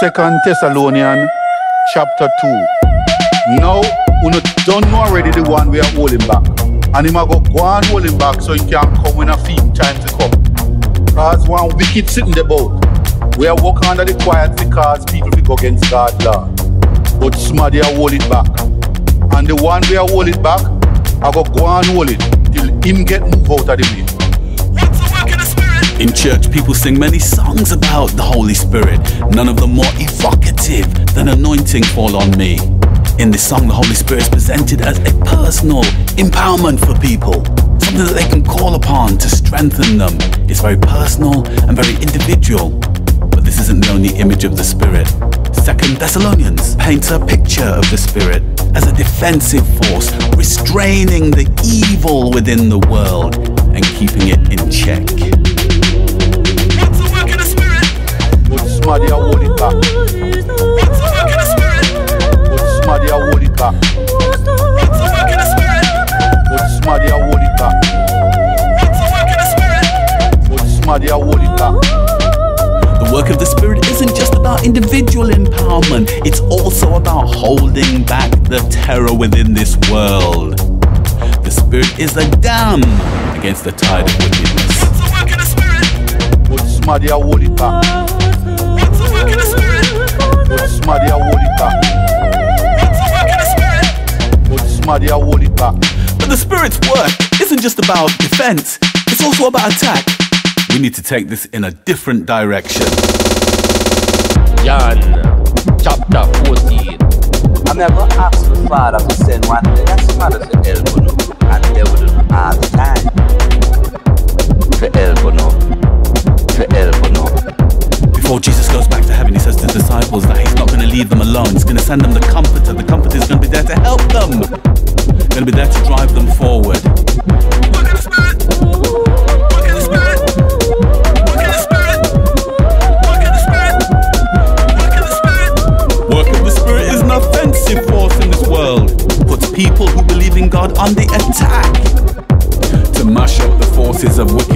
Second Thessalonian chapter 2. Now, we don't know already the one we are holding back. And him go go and hold him back so he can come when a film time to come. Cause one wicked sitting the boat. We are walking under the quiet because people will go against God's law. But somebody are hold it back. And the one we are hold it back, I go go and hold it till him get moved out of the way. In church, people sing many songs about the Holy Spirit, none of them more evocative than anointing fall on me. In this song, the Holy Spirit is presented as a personal empowerment for people, something that they can call upon to strengthen them. It's very personal and very individual, but this isn't the only image of the Spirit. Second Thessalonians paints a picture of the Spirit as a defensive force, restraining the evil within the world and keeping it in check. Hold it back. But somebody a hold it back. But somebody a hold it back. But somebody a hold it back. The work of the Spirit isn't just about individual empowerment, it's also about holding back the terror within this world. The Spirit is a dam against the tide of wickedness. Just about defense, it's also about attack. We need to take this in a different direction. John chapter 14. I never asked the Father to send one less father to help you, and they would all the time. To help you, to help you. Before Jesus goes back to heaven, he says to the disciples that he's not going to leave them alone. He's going to send them the Comforter. The Comforter is going to be there to help them, going to be there to drive them forward. People who believe in God on the attack. To mash up the forces of wickedness